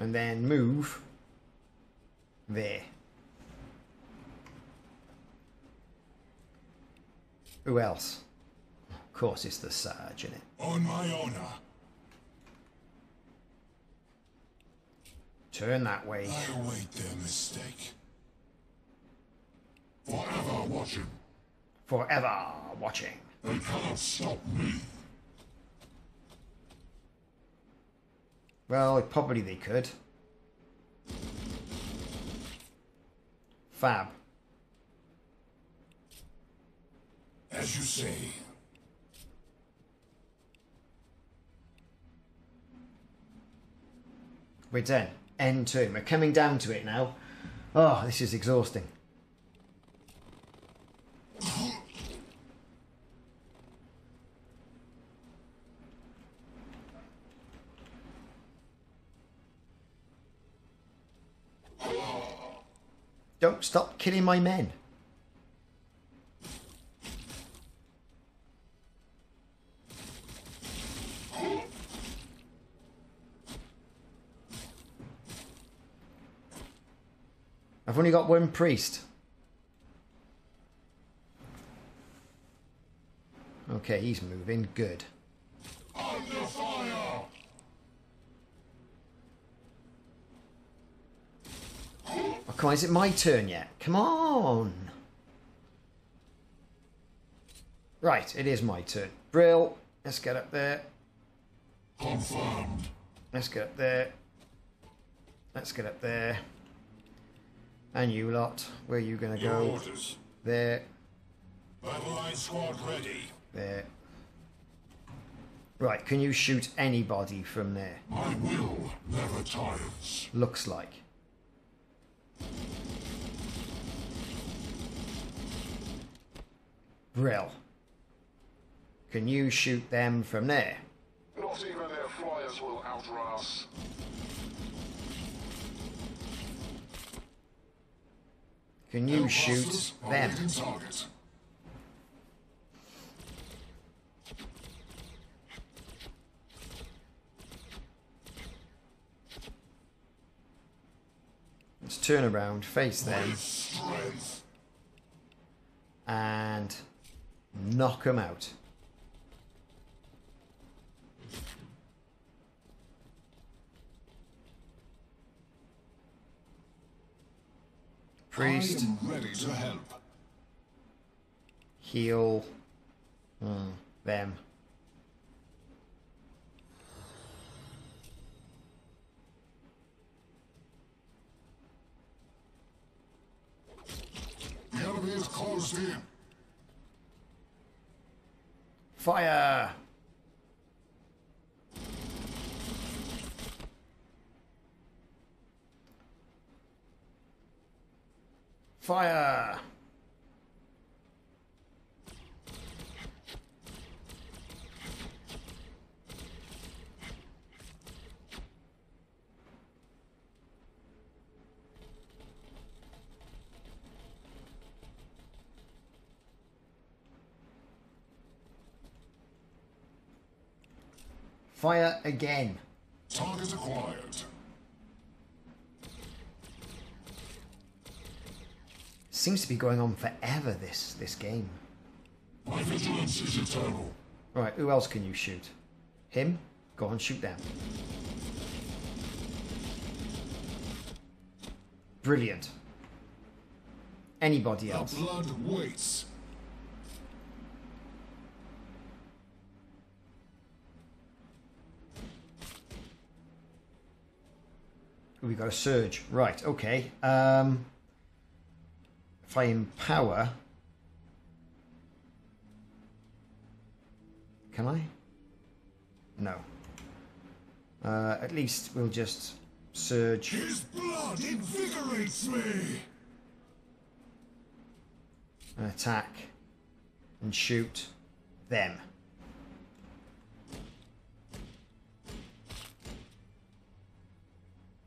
And then move there. Who else? Of course, it's the Surge, is it? On my honor, Turn that way. I await their mistake. Forever watching. Forever watching. They cannot stop me. Well, probably they could. Fab. As you say, We're done. End turn. We're coming down to it now. Oh, this is exhausting. Don't stop killing my men. I've only got one priest. Okay, he's moving. Good. Under fire. Oh, come on, is it my turn yet? Come on. Right, it is my turn. Brill, let's get up there. Confirmed. Let's get up there. Let's get up there. And you lot, where are you going to your go? orders. There, Battle line squad ready. there. Right, can you shoot anybody from there? My will never tires. Looks like. Brill. Can you shoot them from there? Not even their flyers will outrun us. Can you shoot them? Let's turn around, face them, and knock them out. Priest, ready to help. heal hmm, them. Closed in. Fire! Fire! Fire again. Target acquired. Seems to be going on forever, this, this game. My vigilance is eternal. Right, who else can you shoot? Him? Go on, shoot them. Brilliant. Anybody else? blood waits. We got a surge. Right, okay. Um, if I empower. Can I? No. Uh, at least we'll just surge. His blood invigorates me. and attack and shoot them.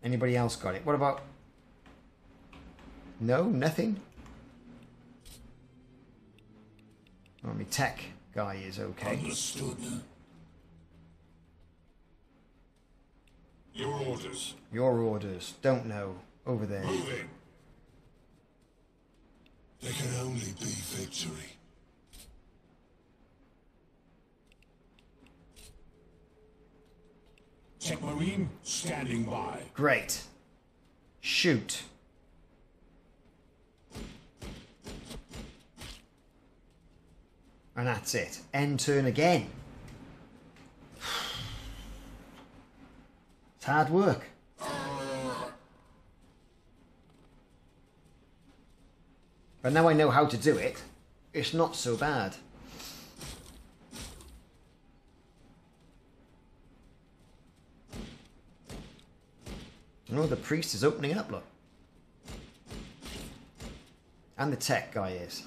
Anybody else got it? What about. No, nothing? Well, my tech guy is okay. Understood. Your orders. Your orders. Don't know. Over there. Moving. There can only be victory. Tech Marine, standing by. Great. Shoot. And that's it. End turn again. It's hard work. But now I know how to do it, it's not so bad. Oh, the priest is opening up, look. And the tech guy is.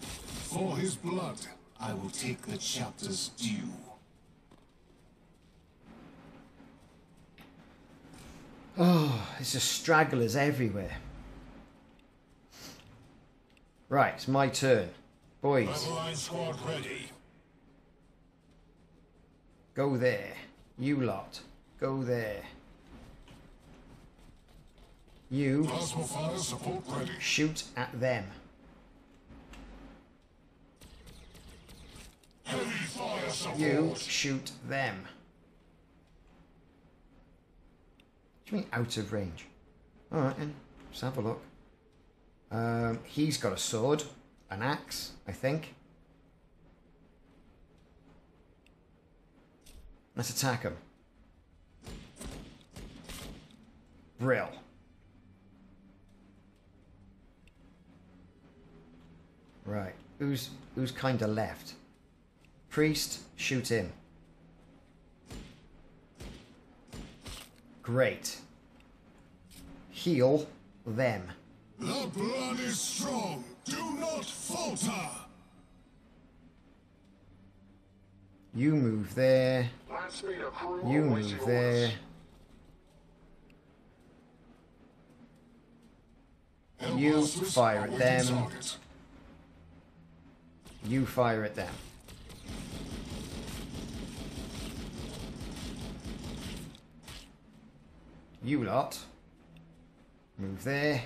For his blood, I will take the chapter's due. Oh, it's just stragglers everywhere. Right, it's my turn. Boys, Battle line squad ready. go there. You lot, go there. You shoot at them. You shoot them. What do you mean out of range? Alright then, let's have a look. Um, he's got a sword, an axe, I think. Let's attack him. Brill. Right, who's who's kind of left? Priest, shoot him. Great. Heal them. The blood is strong. Do not falter. You move there. Landspeed a You move there. You fire at them. You fire at them. You lot. Move there.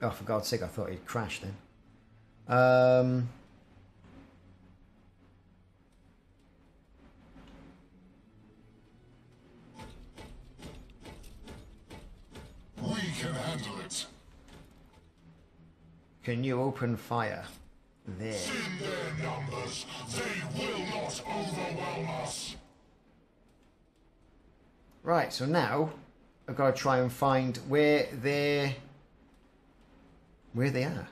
Oh, for God's sake, I thought he'd crashed then. Um, We can handle it. Can you open fire? There. In their numbers, they will not overwhelm us. Right, so now I've got to try and find where they're where they are.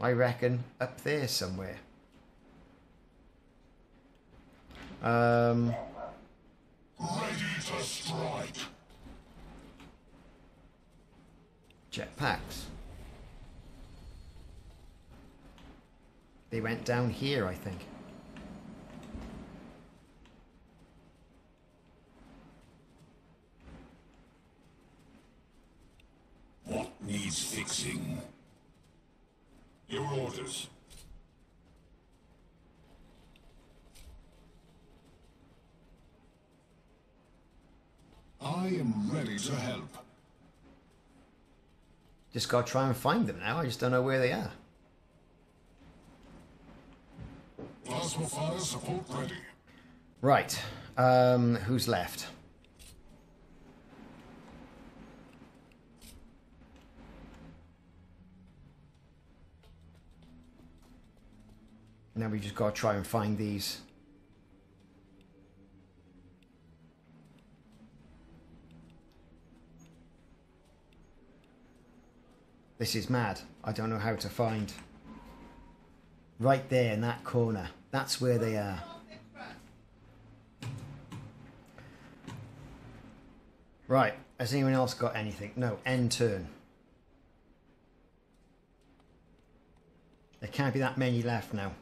I reckon up there somewhere. Um, Ready to strike. Jetpacks. They went down here, I think. What needs fixing? Your orders. I am ready to help. Just got to try and find them now. I just don't know where they are. Plasma fire support ready. Right. Um, who's left? Now we just got to try and find these. This is mad. I don't know how to find. Right there in that corner. That's where they are. Right. Has anyone else got anything? No. End turn. There can't be that many left now.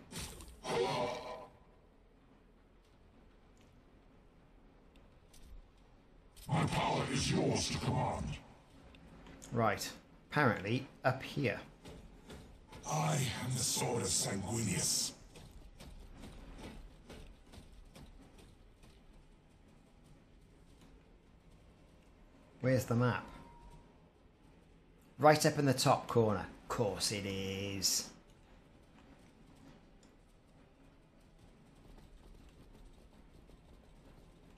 My power is yours to command. Right. Apparently, up here. I am the sword of Sanguinius. Where's the map? Right up in the top corner. Of course it is.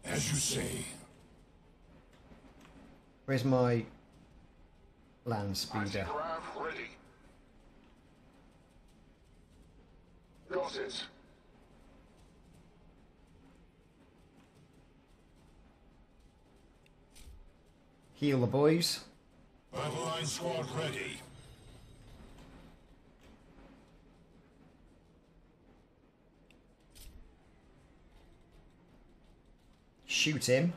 As you say, Where's my land speeder? Ready. Got it. Heal the boys. battle line squad ready. Shoot him.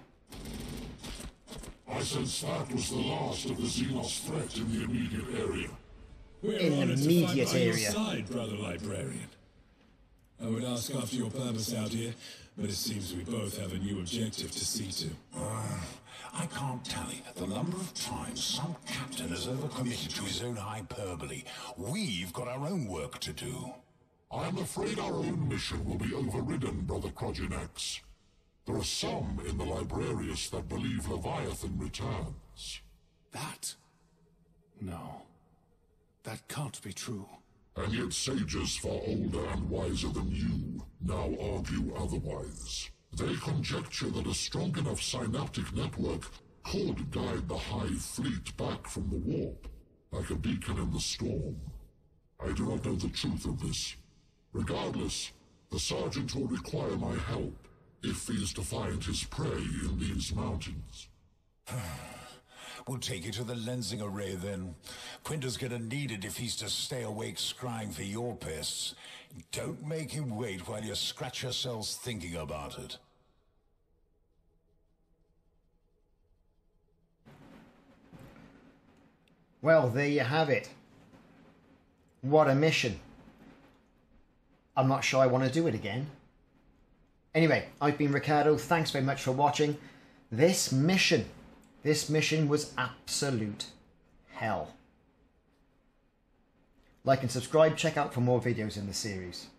I sense that was the last of the Xenos threat in the immediate area. We're In the honored to immediate fight by your area. side, brother librarian. I would ask after your purpose out here, but it seems we both have a new objective to see to. Uh, I can't tell tally the number of times some captain has overcommitted to his own hyperbole. We've got our own work to do. I'm afraid our own mission will be overridden, Brother Krogenex. There are some in the Librarius that believe Leviathan returns. That? No. That can't be true. And yet sages far older and wiser than you now argue otherwise. They conjecture that a strong enough synaptic network could guide the Hive fleet back from the warp, like a beacon in the storm. I do not know the truth of this. Regardless, the Sergeant will require my help if he is to find his prey in these mountains. We'll take you to the lensing array then. Quinter's gonna need it if he's to stay awake scrying for your pests. Don't make him wait while you scratch yourselves thinking about it. Well, there you have it. What a mission. I'm not sure I want to do it again. Anyway, I've been Ricardo. Thanks very much for watching. This mission, this mission was absolute hell. Like and subscribe, check out for more videos in the series.